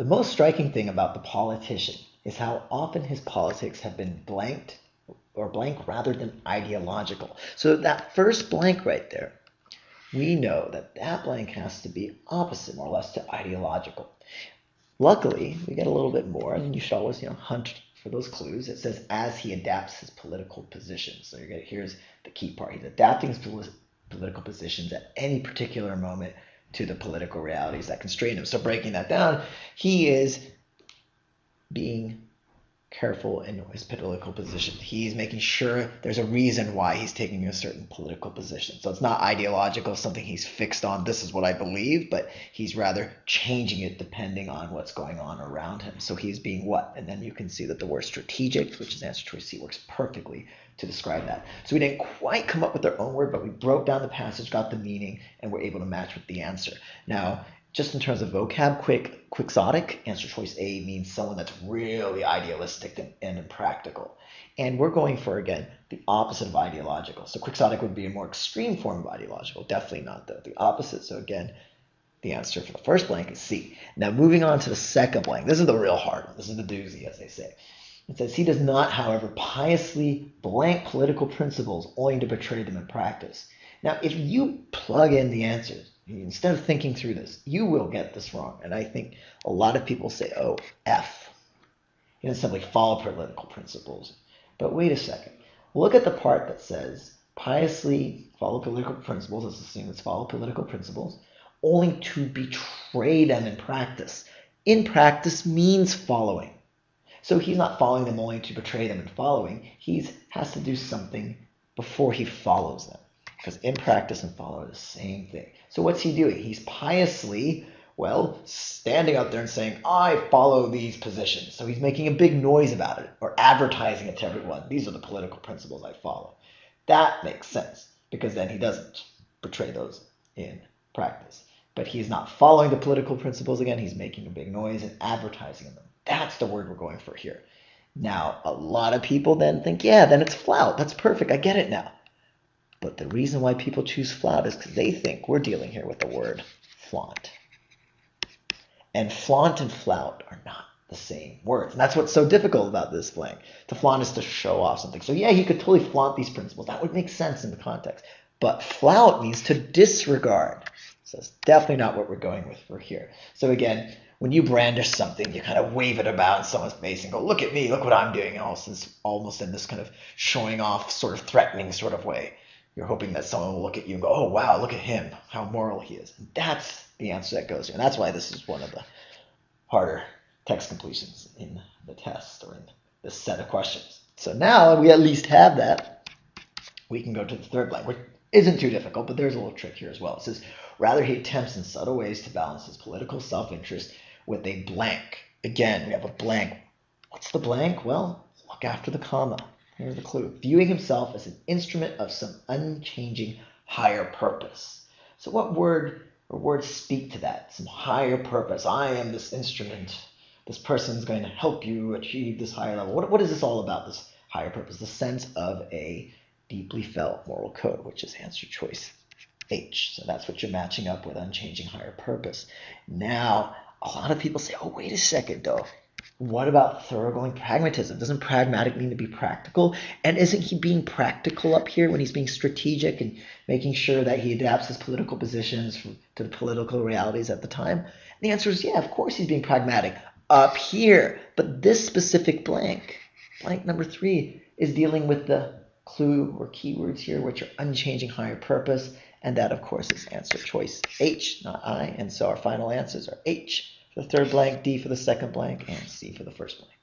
The most striking thing about the politician is how often his politics have been blanked or blank rather than ideological. So that first blank right there, we know that that blank has to be opposite more or less to ideological. Luckily, we get a little bit more, and you should always you know hunt for those clues. It says as he adapts his political positions. So you're here's the key part. He's adapting his political positions at any particular moment to the political realities that constrain him. So breaking that down, he is being careful in his political position. He's making sure there's a reason why he's taking a certain political position. So it's not ideological, something he's fixed on, this is what I believe, but he's rather changing it depending on what's going on around him. So he's being what? And then you can see that the word strategic, which is answer choice C, works perfectly to describe that. So we didn't quite come up with our own word, but we broke down the passage, got the meaning, and we're able to match with the answer. Now, just in terms of vocab, quick, quixotic, answer choice A means someone that's really idealistic and, and impractical. And we're going for, again, the opposite of ideological. So quixotic would be a more extreme form of ideological. Definitely not the, the opposite. So again, the answer for the first blank is C. Now moving on to the second blank. This is the real hard one. This is the doozy, as they say. It says he does not, however, piously blank political principles only to betray them in practice. Now, if you plug in the answers, instead of thinking through this, you will get this wrong. And I think a lot of people say, oh, F. You know, simply follow political principles. But wait a second. Look at the part that says piously follow political principles. Let's assume it's follow political principles, only to betray them in practice. In practice means following. So he's not following them only to betray them in following. He has to do something before he follows them. Because in practice and follow the same thing. So what's he doing? He's piously, well, standing up there and saying, I follow these positions. So he's making a big noise about it or advertising it to everyone. These are the political principles I follow. That makes sense because then he doesn't betray those in practice. But he's not following the political principles again. He's making a big noise and advertising them. That's the word we're going for here. Now, a lot of people then think, yeah, then it's flout. That's perfect. I get it now. But the reason why people choose flout is because they think we're dealing here with the word flaunt. And flaunt and flout are not the same words. And that's what's so difficult about this blank. To flaunt is to show off something. So yeah, you could totally flaunt these principles. That would make sense in the context. But flout means to disregard. So it's definitely not what we're going with for here. So again, when you brandish something, you kind of wave it about in someone's face and go, "Look at me! Look what I'm doing!" Almost, almost in this kind of showing off, sort of threatening sort of way you're hoping that someone will look at you and go, oh, wow, look at him, how moral he is. And that's the answer that goes here. And that's why this is one of the harder text completions in the test or in this set of questions. So now we at least have that. We can go to the third blank, which isn't too difficult, but there's a little trick here as well. It says, rather he attempts in subtle ways to balance his political self-interest with a blank. Again, we have a blank. What's the blank? Well, look after the comma. Here's the clue. Viewing himself as an instrument of some unchanging higher purpose. So what word or words speak to that? Some higher purpose. I am this instrument. This person is going to help you achieve this higher level. What, what is this all about, this higher purpose? The sense of a deeply felt moral code, which is answer choice H. So that's what you're matching up with unchanging higher purpose. Now, a lot of people say, oh, wait a second, though. What about thoroughgoing pragmatism? Doesn't pragmatic mean to be practical? And isn't he being practical up here when he's being strategic and making sure that he adapts his political positions to the political realities at the time? And the answer is yeah, of course he's being pragmatic up here. But this specific blank, blank number three, is dealing with the clue or keywords here, which are unchanging higher purpose. And that, of course, is answer choice H, not I. And so our final answers are H the third blank, D for the second blank, and C for the first blank.